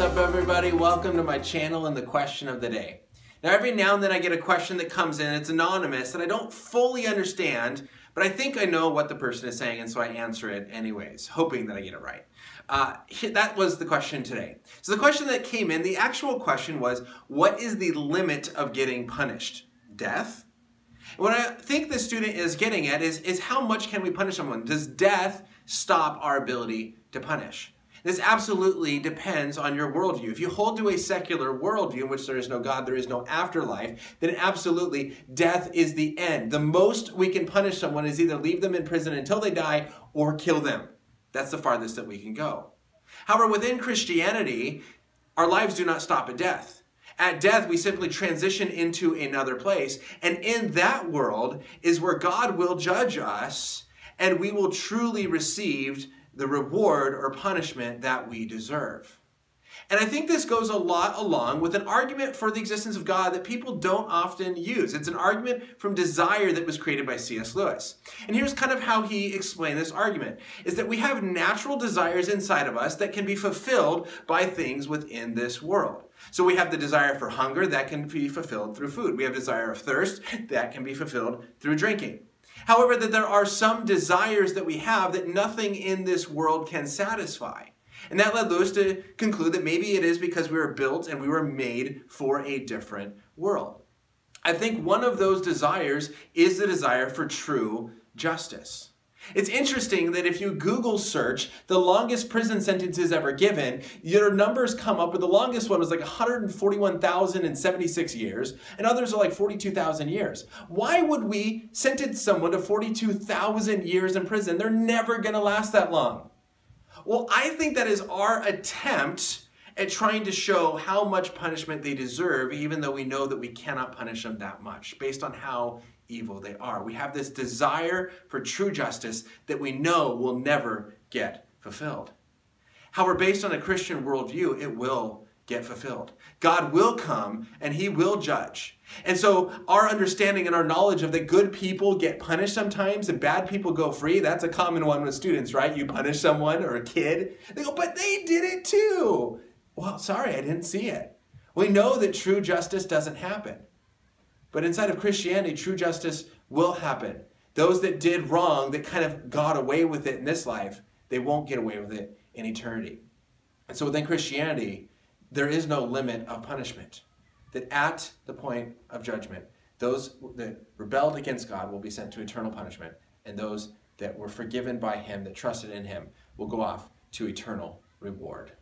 everybody. Welcome to my channel and the question of the day. Now, every now and then I get a question that comes in, it's anonymous, and I don't fully understand, but I think I know what the person is saying, and so I answer it anyways, hoping that I get it right. Uh, that was the question today. So the question that came in, the actual question was, what is the limit of getting punished? Death? What I think the student is getting at is, is how much can we punish someone? Does death stop our ability to punish? This absolutely depends on your worldview. If you hold to a secular worldview in which there is no God, there is no afterlife, then absolutely death is the end. The most we can punish someone is either leave them in prison until they die or kill them. That's the farthest that we can go. However, within Christianity, our lives do not stop at death. At death, we simply transition into another place. And in that world is where God will judge us and we will truly receive the reward or punishment that we deserve. And I think this goes a lot along with an argument for the existence of God that people don't often use. It's an argument from desire that was created by C.S. Lewis. And here's kind of how he explained this argument is that we have natural desires inside of us that can be fulfilled by things within this world. So we have the desire for hunger that can be fulfilled through food. We have desire of thirst that can be fulfilled through drinking. However, that there are some desires that we have that nothing in this world can satisfy. And that led Lewis to conclude that maybe it is because we were built and we were made for a different world. I think one of those desires is the desire for true justice. It's interesting that if you Google search the longest prison sentences ever given, your numbers come up, but the longest one was like 141,076 years, and others are like 42,000 years. Why would we sentence someone to 42,000 years in prison? They're never going to last that long. Well, I think that is our attempt at trying to show how much punishment they deserve, even though we know that we cannot punish them that much, based on how evil they are. We have this desire for true justice that we know will never get fulfilled. However, based on a Christian worldview, it will get fulfilled. God will come and he will judge. And so our understanding and our knowledge of that good people get punished sometimes and bad people go free, that's a common one with students, right? You punish someone or a kid, they go, but they did it too. Well, sorry, I didn't see it. We know that true justice doesn't happen. But inside of Christianity, true justice will happen. Those that did wrong, that kind of got away with it in this life, they won't get away with it in eternity. And so within Christianity, there is no limit of punishment. That at the point of judgment, those that rebelled against God will be sent to eternal punishment, and those that were forgiven by Him, that trusted in Him, will go off to eternal reward.